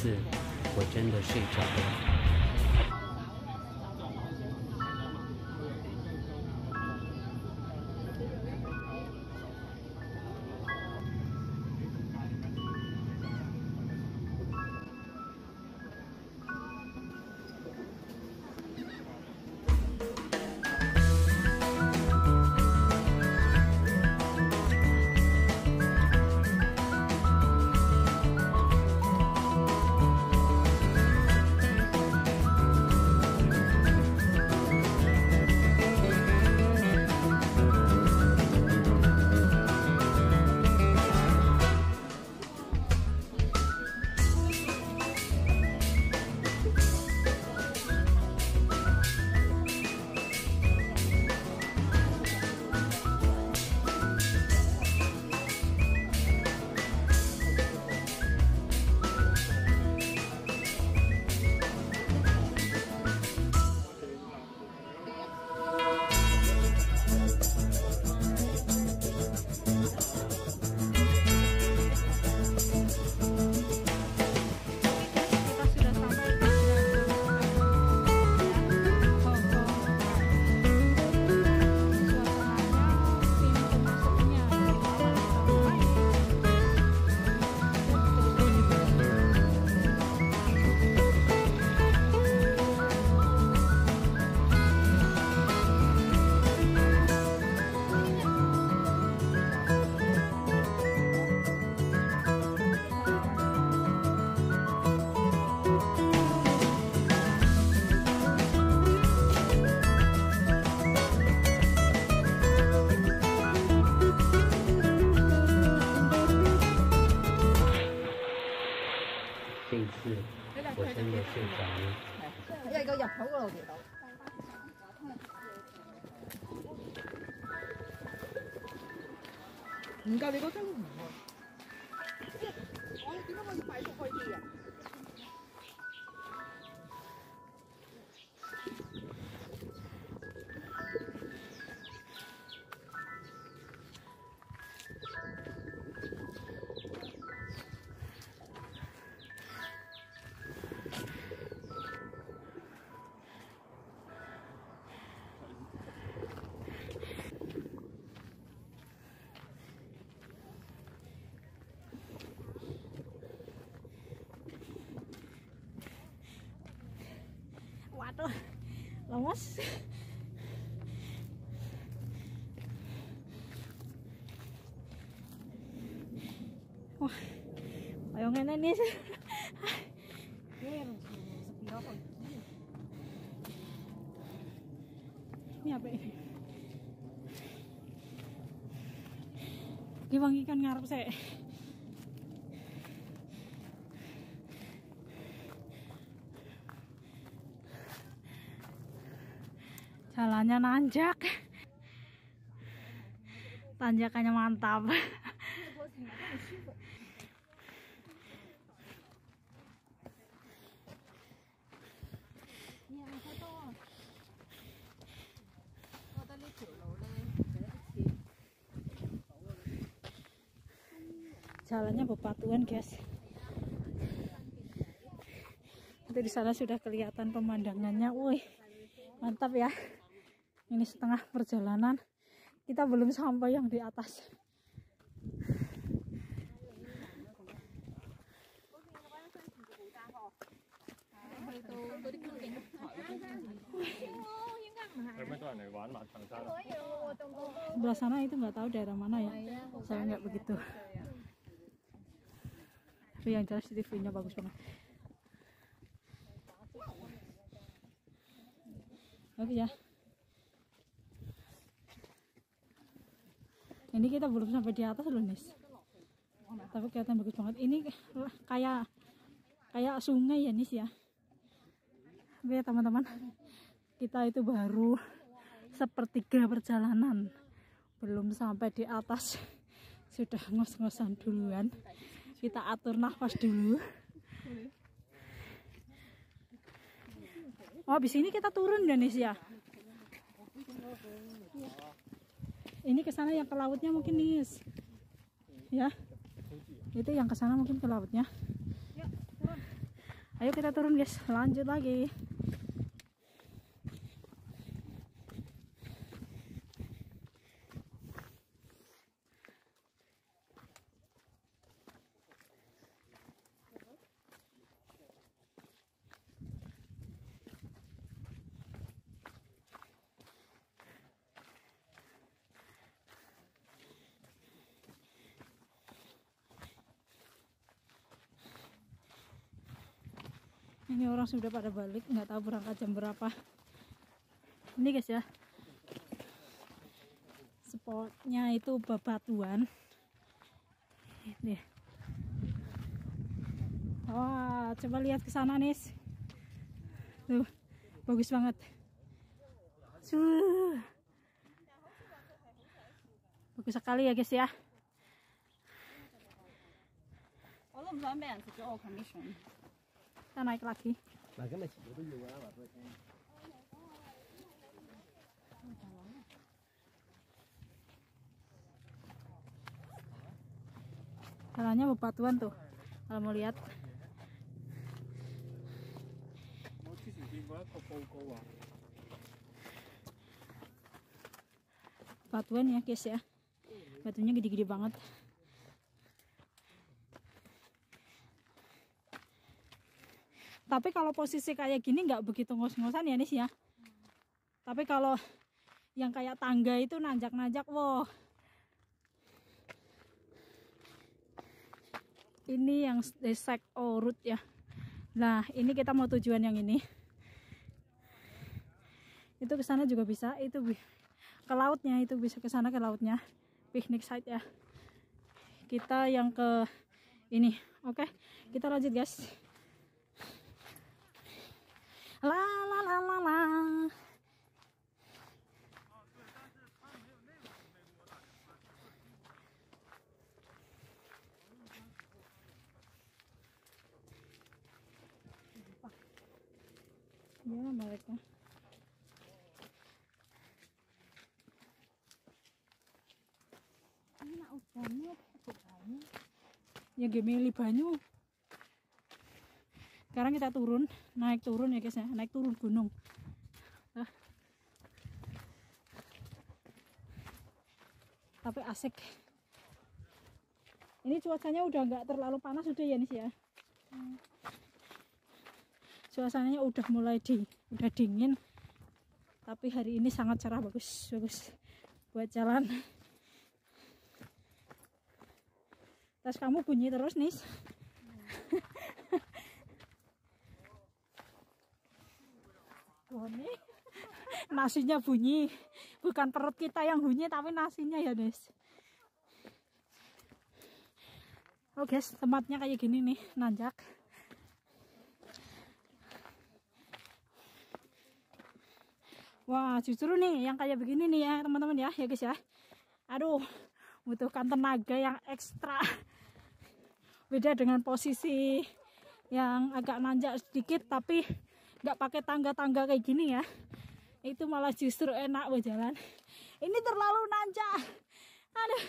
次我真的睡着了。好啊，我哋走。唔夠你個鐘頭喎，我點解我要快速開啲啊？？Waduh, lemes. Wah, nih sih. Ini apa ini? Ini wangi kan ngarep saya. Jalannya nanjak. Tanjakannya mantap. Jalannya bebatuan, guys. Itu di sana sudah kelihatan pemandangannya. Wih, mantap ya. Ini setengah perjalanan. Kita belum sampai yang di atas. Sebelah sana itu nggak tahu daerah mana ya. Saya nggak begitu. Tapi yang jelas TV-nya bagus banget. Oke ya. Ini kita belum sampai di atas loh, Nis. Tapi kelihatan bagus banget. Ini kayak kayak sungai ya, Nis ya. Tapi ya teman-teman, kita itu baru sepertiga perjalanan. Belum sampai di atas. Sudah ngos-ngosan duluan. Kita atur nafas dulu. Oh, habis ini kita turun ya, Nis ya. Ini ke sana yang ke lautnya mungkin Nis. Ya. Itu yang ke sana mungkin ke lautnya. ayo kita turun guys lanjut lagi ini orang sudah pada balik nggak tahu berangkat jam berapa. Ini guys ya. Spotnya itu bebatuan. Ini wah coba lihat ke sana nis. Tuh bagus banget. Suh. bagus sekali ya guys ya. All kita naik lagi. Jalannya bebatuan tuh kalau mau lihat. Batuan ya guys ya. Batunya gede-gede banget. Tapi kalau posisi kayak gini nggak begitu ngos-ngosan ya Nis ya. Tapi kalau yang kayak tangga itu nanjak-nanjak wow ini yang desek orut ya. Nah ini kita mau tujuan yang ini. Itu ke sana juga bisa. Itu ke lautnya itu bisa ke sana ke lautnya. Piknik site ya. Kita yang ke ini. Oke kita lanjut guys ya mereka. Ya gemeli banyu. Sekarang kita turun naik turun ya guys ya. Naik turun gunung. Tapi asik. Ini cuacanya udah nggak terlalu panas udah ya Nis ya suasananya udah mulai di udah dingin. Tapi hari ini sangat cerah bagus bagus buat jalan. Tas kamu bunyi terus nih Boni. nasinya bunyi. Bukan perut kita yang bunyi tapi nasinya ya Nis. Oh guys tempatnya kayak gini nih nanjak Wah, justru nih yang kayak begini nih ya, teman-teman ya, ya guys ya. Aduh, butuhkan tenaga yang ekstra. Beda dengan posisi yang agak nanjak sedikit tapi nggak pakai tangga-tangga kayak gini ya. Itu malah justru enak buat jalan. Ini terlalu nanjak. Aduh.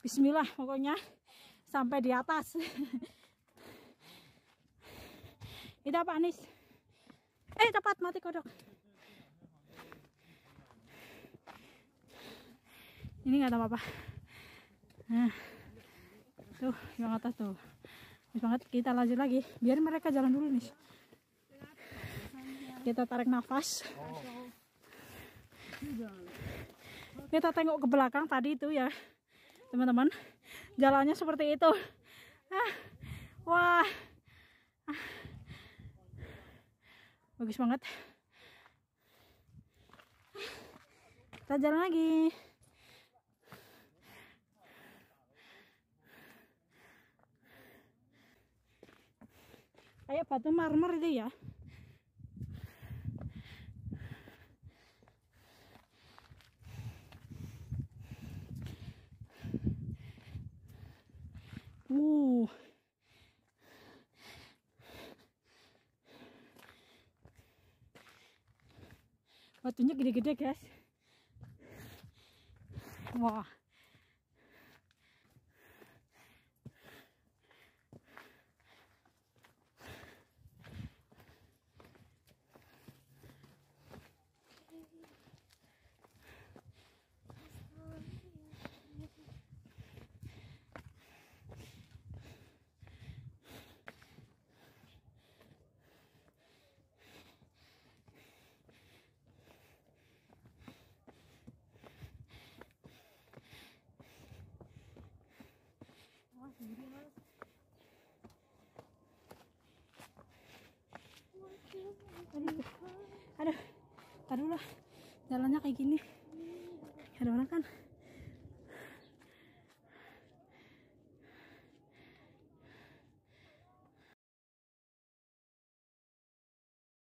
Bismillah pokoknya sampai di atas. Itu apa Anis? Eh cepat mati kodok. Ini nggak ada apa-apa. Nah, tuh yang atas tuh. Bagus banget. Kita lanjut lagi. Biar mereka jalan dulu nih. Kita tarik nafas. Kita tengok ke belakang tadi itu ya, teman-teman. Jalannya seperti itu. Ah, wah. Ah bagus banget. Kita jalan lagi. Kayak batu marmer itu ya. Uh batunya gede-gede guys. Wah aduh aduh lah jalannya kayak gini. Ada orang kan?